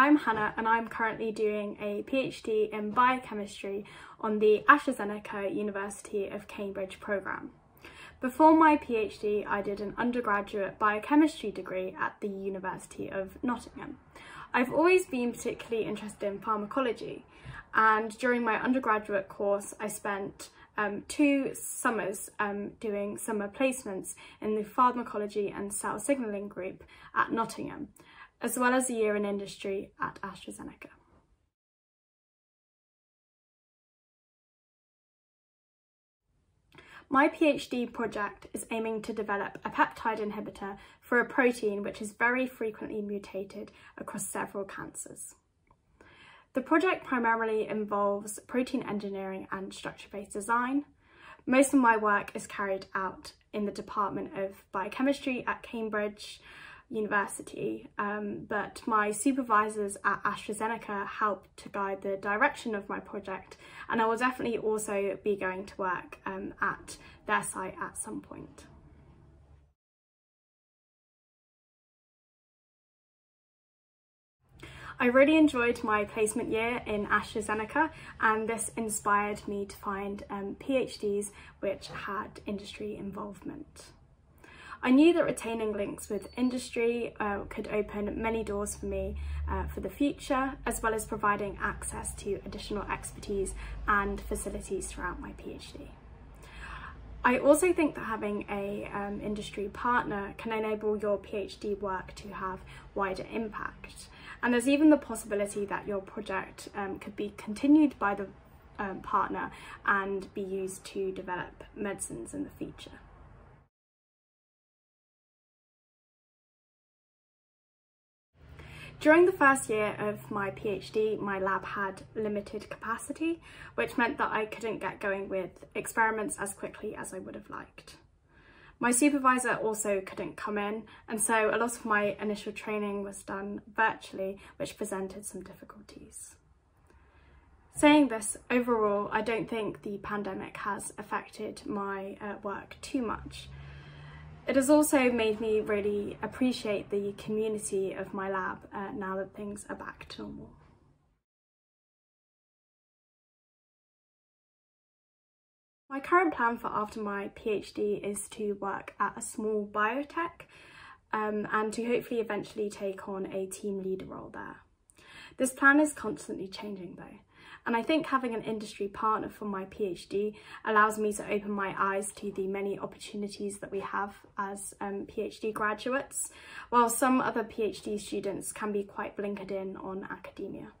I'm Hannah and I'm currently doing a PhD in biochemistry on the AstraZeneca University of Cambridge programme. Before my PhD, I did an undergraduate biochemistry degree at the University of Nottingham. I've always been particularly interested in pharmacology and during my undergraduate course I spent um, two summers um, doing summer placements in the pharmacology and cell signalling group at Nottingham as well as a year in industry at AstraZeneca. My PhD project is aiming to develop a peptide inhibitor for a protein which is very frequently mutated across several cancers. The project primarily involves protein engineering and structure-based design. Most of my work is carried out in the Department of Biochemistry at Cambridge, university, um, but my supervisors at AstraZeneca helped to guide the direction of my project and I will definitely also be going to work um, at their site at some point. I really enjoyed my placement year in AstraZeneca and this inspired me to find um, PhDs which had industry involvement. I knew that retaining links with industry uh, could open many doors for me uh, for the future, as well as providing access to additional expertise and facilities throughout my PhD. I also think that having a um, industry partner can enable your PhD work to have wider impact. And there's even the possibility that your project um, could be continued by the um, partner and be used to develop medicines in the future. During the first year of my PhD, my lab had limited capacity, which meant that I couldn't get going with experiments as quickly as I would have liked. My supervisor also couldn't come in, and so a lot of my initial training was done virtually, which presented some difficulties. Saying this, overall, I don't think the pandemic has affected my uh, work too much. It has also made me really appreciate the community of my lab uh, now that things are back to normal. My current plan for after my PhD is to work at a small biotech um, and to hopefully eventually take on a team leader role there. This plan is constantly changing though. And I think having an industry partner for my PhD allows me to open my eyes to the many opportunities that we have as um, PhD graduates, while some other PhD students can be quite blinkered in on academia.